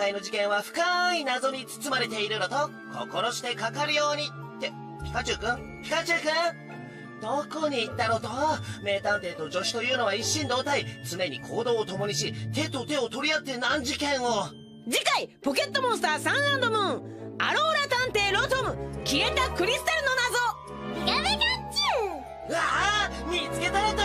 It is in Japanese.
回の事件は深い謎に包まれているのと、心してかかるように。って、ピカチュウくん？ピカチュウくん？どこに行ったのと名探偵と助手というのは一心同体、常に行動を共にし、手と手を取り合って難事件を。次回、ポケットモンスターサンムーン、アローラ探偵ロトム、消えたクリスタルの謎、ピガメキャッチュうわあ見つけたの